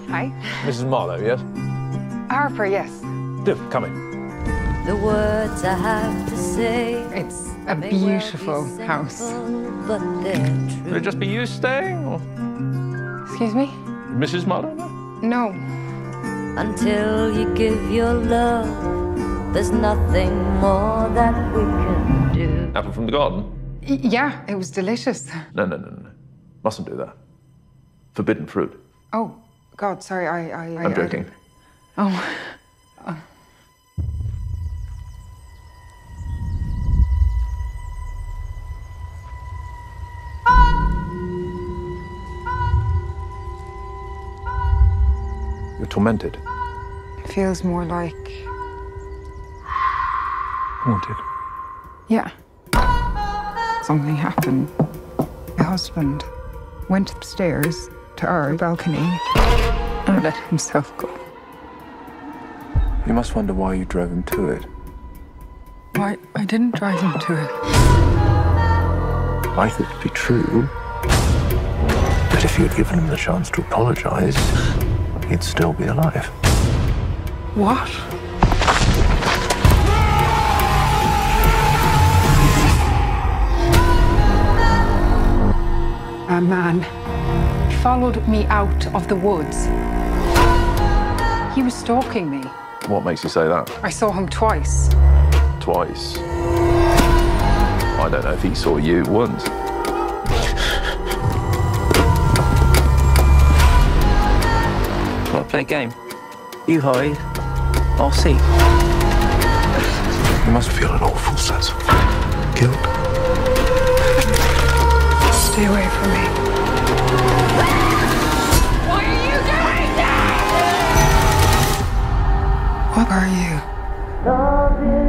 Mrs. Hmm. Marlowe, yes? Harper, yes. Do, come in. The words I have to say. It's a may well be beautiful house. simple, But they're Will it just be you staying, or Excuse me? Mrs. Marlowe? no? No. Until you give your love, there's nothing more that we can do. Apple from the garden? Y- yeah, it was delicious. No, no, no, no. Mustn't do that. Forbidden fruit. Oh, God, sorry, I. I I- I'm I- joking. Oh. You're tormented. It feels more like. Haunted. Yeah. Something happened. My husband went upstairs to our balcony and let himself go. You must wonder why you drove him to it. Why? I didn't drive him to it. I thought it'd be true. But if you'd given him the chance to apologize, he'd still be alive. What? A man followed me out of the woods. He was stalking me. What makes you say that? I saw him twice. Twice. I don't know if he saw you once. Want to play a game? You hide, I'll see. You must feel an awful sense of guilt. Stay away from me. What are you?